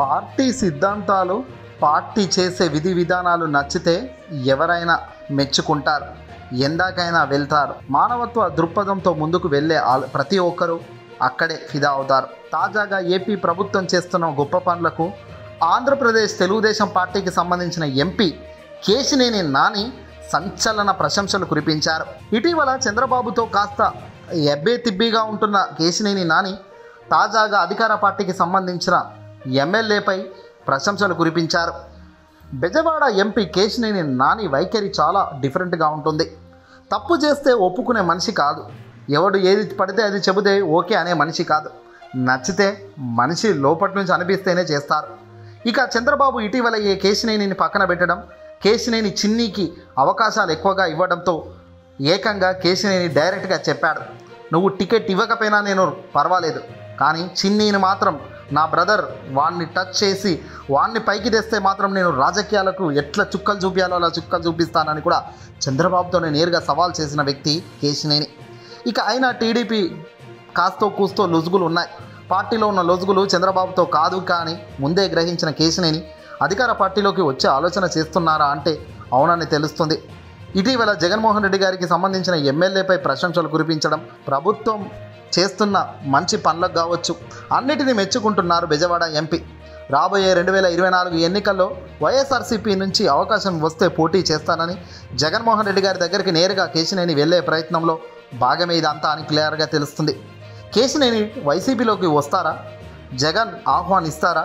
Party సిద్ధాంతాలు party చేసే విధి విధానాలు నచ్చితే ఎవరైనా మెచ్చుకుంటారు ఎందాకైనా వెళ్తారు. మానవత్వ దృక్పథంతో ముందుకు వెళ్ళే ప్రతి ఒక్కరూ అక్కడే ఫిదా అవుతారు తాజాగా ఏపీ ప్రభుత్వం చేస్తున్న గొప్ప పనులకు ఆంధ్రప్రదేశ్ తెలుగుదేశం పార్టీకి సంబంధించిన ఎంపీ కేశినేని నాని సంచలన ప్రశంసలు కురిపించారు. ఇటీవల చంద్రబాబుతో కాస్త ఎబ్బే తిబ్బిగా ఉంటున్న కేశినేని నాని తాజాగా అధికార పార్టీకి సంబంధించిన ఎమ్మెల్యేపై ప్రశంసలు కురిపించారు. బెజవాడ ఎంపీ కేశినేని నాని వైఖరి చాలా డిఫరెంట్గా ఉంటుంది. తప్పు చేస్తే ఒప్పుకునే మనిషి కాదు. ఎవడు ఏది పడితే అది చెబితే ఓకే అనే మనిషి కాదు. నచ్చితే మనిషి లోపటి నుంచి అనిపిస్తేనే చేస్తారు. ఇక చంద్రబాబు ఇటీవల ఈ కేశినేనిని పక్కన పెట్టడం కేశినేని చిన్నీకి అవకాశాలు ఎక్కువగా ఇవ్వడంతో ఏకంగా కేశినేని డైరెక్ట్గా చెప్పాడు. నువ్వు టికెట్ ఇవ్వకపోయినా నేను పర్వాలేదు. కానీ చిన్నీని మాత్రం నా బ్రదర్ వాడిని టచ్ చేసి వాడిని పైకి తెస్తే మాత్రం నేను రాజకీయాలకు ఎట్లా చుక్కలు చూపించాలో అలా చుక్కలు చూపిస్తానని కూడా చంద్రబాబుతో నేరుగా సవాల్ చేసిన వ్యక్తి కేశినేని. ఇక అయినా టీడీపీ కాస్తో కూస్తో లొజుగులు ఉన్నాయి. పార్టీలో ఉన్న లొజుగులు చంద్రబాబుతో కాదు కానీ ముందే గ్రహించిన కేశినేని అధికార పార్టీలోకి వచ్చే ఆలోచన చేస్తున్నారా అంటే అవునని తెలుస్తుంది. ఇటీవల జగన్మోహన్ రెడ్డి గారికి సంబంధించిన ఎమ్మెల్యేపై ప్రశంసలు కురిపించడం ప్రభుత్వం చేస్తున్న మంచి పనులకు కావచ్చు. అన్నిటినీ మెచ్చుకుంటున్నారు బెజవాడ ఎంపీ. రాబోయే రెండు వేల ఇరవై నాలుగు ఎన్నికల్లో వైఎస్ఆర్సీపీ నుంచి అవకాశం వస్తే పోటీ చేస్తానని జగన్మోహన్ రెడ్డి గారి దగ్గరికి నేరుగా కేశినేని వెళ్ళే ప్రయత్నంలో భాగమే ఇదంతా అని క్లియర్గా తెలుస్తుంది. కేశినేని వైసీపీలోకి వస్తారా? జగన్ ఆహ్వానిస్తారా?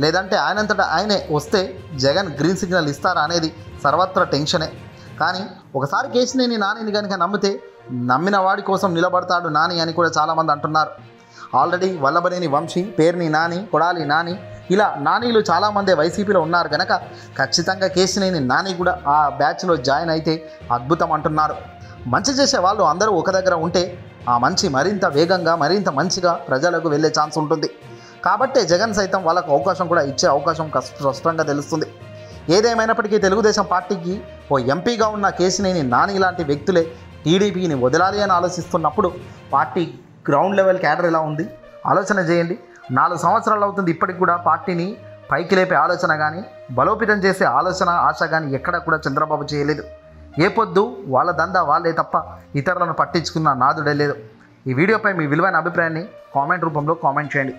లేదంటే ఆయనంతటా ఆయనే వస్తే జగన్ గ్రీన్ సిగ్నల్ ఇస్తారా అనేది సర్వత్రా టెన్షనే. కానీ ఒకసారి కేసినేని నానిని కనుక నమ్మితే నమ్మిన వాడి కోసం నిలబడతాడు నాని అని కూడా చాలామంది అంటున్నారు. ఆల్రెడీ వల్లభనేని వంశీ పేరుని నాని కొడాలి నాని ఇలా నానీలు చాలామంది వైసీపీలో ఉన్నారు కనుక ఖచ్చితంగా కేసినేని నాని కూడా ఆ బ్యాచ్లో జాయిన్ అయితే అద్భుతం అంటున్నారు. మంచి చేసే వాళ్ళు అందరూ ఒక దగ్గర ఉంటే ఆ మంచి మరింత వేగంగా మరింత మంచిగా ప్రజలకు వెళ్ళే ఛాన్స్ ఉంటుంది. కాబట్టే జగన్ సైతం వాళ్ళకు అవకాశం కూడా ఇచ్చే అవకాశం స్పష్టంగా తెలుస్తుంది. ఏదేమైనప్పటికీ తెలుగుదేశం పార్టీకి ఓ ఎంపీగా ఉన్న కేసినేని నాని లాంటి వ్యక్తులే టీడీపీని వదలాలి అని ఆలోచిస్తున్నప్పుడు పార్టీ గ్రౌండ్ లెవెల్ క్యాడర్ ఎలా ఉంది? ఆలోచన చేయండి. నాలుగు సంవత్సరాలు అవుతుంది ఇప్పటికి కూడా పార్టీని పైకి లేపే ఆలోచన కానీ బలోపేతం చేసే ఆలోచన ఆశ కానీ ఎక్కడ కూడా చంద్రబాబు చేయలేదు. ఏ పొద్దు వాళ్ళ దందా వాళ్ళే తప్ప ఇతరులను పట్టించుకున్న నాదుడే లేదు. ఈ వీడియోపై మీ విలువైన అభిప్రాయాన్ని కామెంట్ రూపంలో కామెంట్ చేయండి.